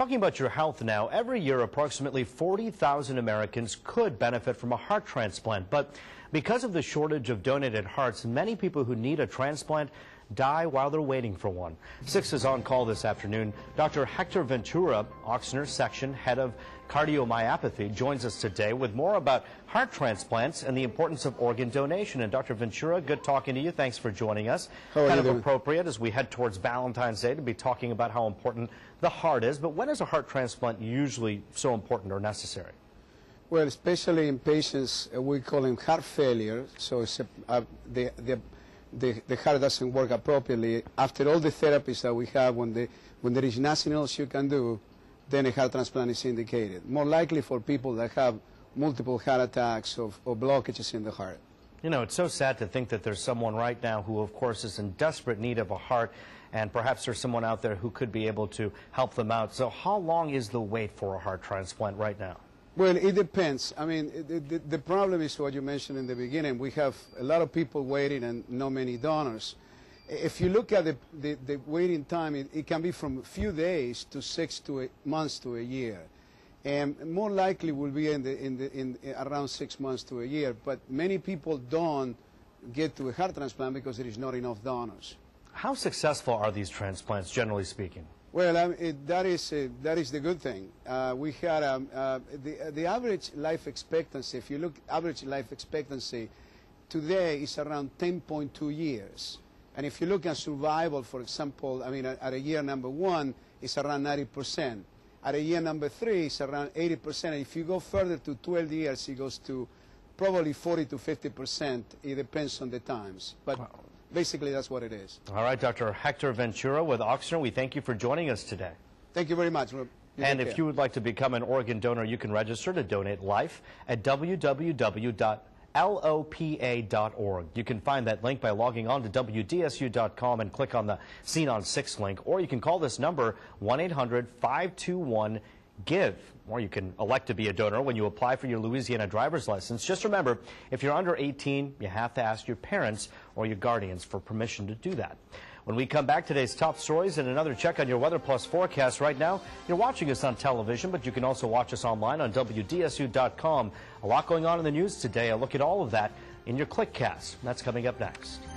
Talking about your health now, every year approximately 40,000 Americans could benefit from a heart transplant. But because of the shortage of donated hearts, many people who need a transplant die while they're waiting for one. Six is on call this afternoon. Dr. Hector Ventura, Ochsner Section Head of Cardiomyopathy, joins us today with more about heart transplants and the importance of organ donation. And Dr. Ventura, good talking to you. Thanks for joining us. How kind of doing? appropriate as we head towards Valentine's Day to be talking about how important the heart is. But when is a heart transplant usually so important or necessary? Well, especially in patients, uh, we call them heart failure. So it's a, uh, the, the, the, the heart doesn't work appropriately. After all the therapies that we have, when, the, when there is nothing else you can do, then a heart transplant is indicated. More likely for people that have multiple heart attacks or, or blockages in the heart. You know, it's so sad to think that there's someone right now who, of course, is in desperate need of a heart, and perhaps there's someone out there who could be able to help them out. So, how long is the wait for a heart transplant right now? Well, it depends. I mean, the, the, the problem is what you mentioned in the beginning. We have a lot of people waiting and not many donors. If you look at the, the, the waiting time, it, it can be from a few days to six to eight months to a year. And more likely will be in the, in the, in, around six months to a year. But many people don't get to a heart transplant because there is not enough donors. How successful are these transplants, generally speaking? Well, um, it, that is uh, that is the good thing. Uh, we had um, uh, the the average life expectancy. If you look average life expectancy today is around 10.2 years, and if you look at survival, for example, I mean at, at a year number one, it's around 90 percent. At a year number three, it's around 80 percent. If you go further to 12 years, it goes to probably 40 to 50 percent. It depends on the times, but. Basically, that's what it is. All right, Dr. Hector Ventura with Ochsner, we thank you for joining us today. Thank you very much. You and if care. you would like to become an organ donor, you can register to donate life at www.lopa.org. You can find that link by logging on to WDSU.com and click on the Seen on 6 link, or you can call this number 1-800-521 give or you can elect to be a donor when you apply for your Louisiana driver's license. Just remember, if you're under 18, you have to ask your parents or your guardians for permission to do that. When we come back, today's top stories and another check on your Weather Plus forecast. Right now, you're watching us on television, but you can also watch us online on WDSU.com. A lot going on in the news today. A look at all of that in your ClickCast. That's coming up next.